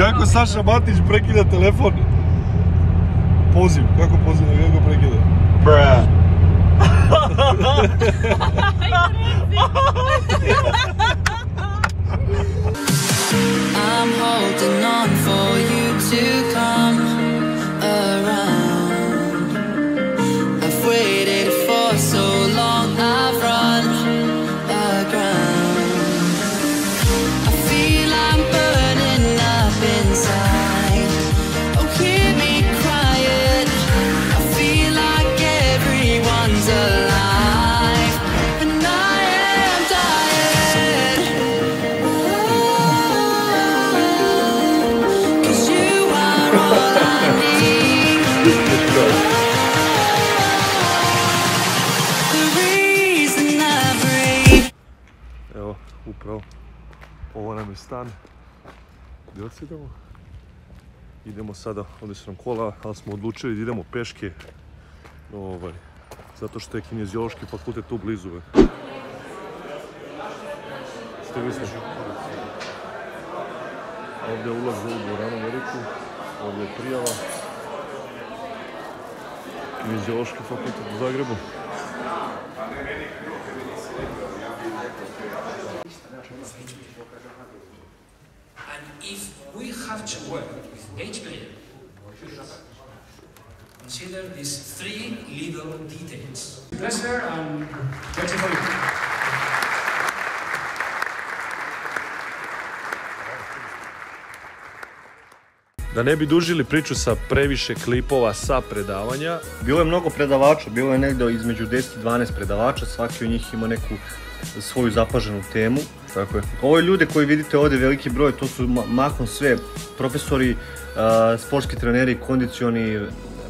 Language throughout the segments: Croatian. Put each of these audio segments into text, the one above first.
Kako Saša Matić prekida telefon? Poziv, kako poziv, kako prekida? Bruh. Evo, upravo. Ovo nam je stan. Gdje se idemo? Sada, ovdje su nam kola, ali smo odlučili da idemo peške. Ovaj, zato što je kineziološki fakultet tu blizu. ve. Stigli smo. Ovdje je ulaz za ovu dvoranu veliku. Ovdje je prijava. Kineziološki fakultet u Zagrebu. And if we have to work with HBM, consider these three little details. Pleasure and thank you for your Da ne bi dužili priču sa previše klipova sa predavanja, Bilo je mnogo predavača, bilo je negdje između 10 i 12 predavača, svaki od njih ima neku svoju zapaženu temu. Tako je. Ove ljude koji vidite ovdje veliki broj, to su ma- mahom sve profesori, sportski treneri, kondicioni,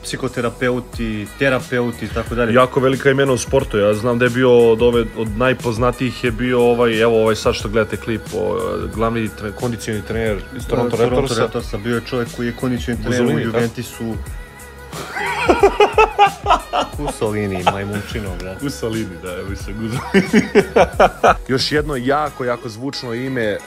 psihoterapeuti, terapeuti i tako dalje. Jako velika imena u sportu, ja znam da je bio od, ove, od najpoznatijih je bio ovaj, evo ovaj sad što gledate klip, o, glavni tre, kondicioni trener iz Toronto, Raptorsa. Raptorsa. Bio je čovjek koji je kondicioni trener u Mussolini, Juventisu. Mussolini, majmunčino, brate. Gusalini, da, evo se. Još jedno jako, jako zvučno ime eh,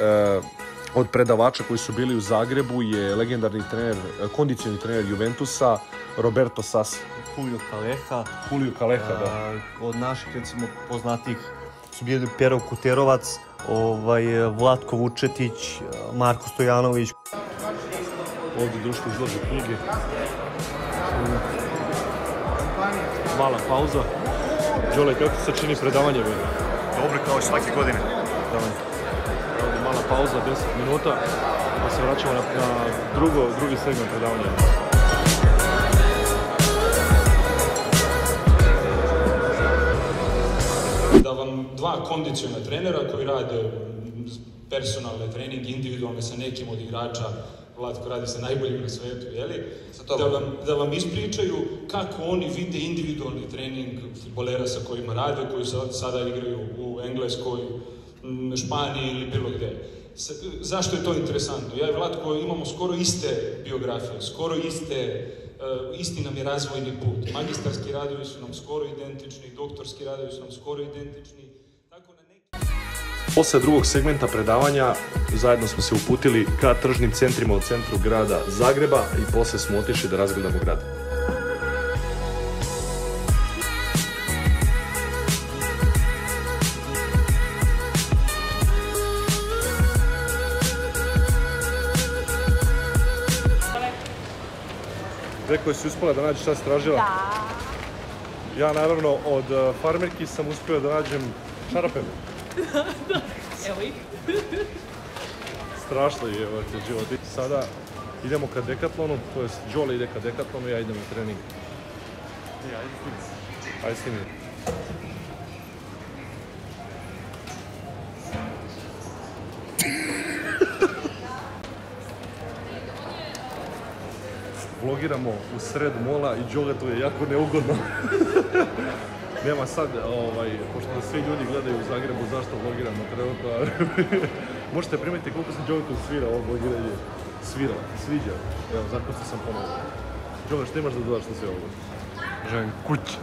od predavača koji su bili u Zagrebu je legendarni trener, eh, kondicioni trener Juventusa, Roberto Sassi. Julio Kaleha. Julio Kaleha, da. Od naših recimo poznatih su bili Pero Kuterovac, ovaj, Vlatko Vučetić, Marko Stojanović. Ovdje društvo izlaže knjige. Mala pauza. Đole, kako se čini predavanje? Be? Dobro kao svake godine. Davaj. Ovdje mala pauza, 10 minuta, pa se vraćamo na, na drugo, drugi segment predavanja. da vam dva kondiciona trenera koji rade personalne treninge, individualne sa nekim od igrača, Vlatko radi sa najboljim na svetu, jeli? Da vam, da vam ispričaju kako oni vide individualni trening futbolera sa kojima rade, koji sad- sada igraju u Engleskoj, m, Španiji ili bilo gdje. S- zašto je to interesantno? Ja i Vlatko imamo skoro iste biografije, skoro iste, e, isti nam je razvojni put. Magistarski radovi su nam skoro identični, doktorski radovi su nam skoro identični. Posle drugog segmenta predavanja zajedno smo se uputili ka tržnim centrima u centru grada Zagreba i posle smo otišli da razgledamo grad. Rekao je si uspela da nađeš šta si tražila? Da. Ja naravno od uh, farmerki sam uspio da nađem Evo ih. Strašno je te život. Sada idemo ka Decathlonu, to jest Đole ide ka Decathlonu, ja idem na trening. Ajde s njim. Vlogiramo u sred mola i Đole to je jako neugodno. Nema sad, ovaj, pošto svi ljudi gledaju u Zagrebu, zašto vlogiramo trenutno, možete primetiti koliko se Đolko svira ovo vlogiranje. Svira, sviđa. Evo, zakucao sam ponovno. Đole, što imaš da dodaš na sve ovo? Želim kući.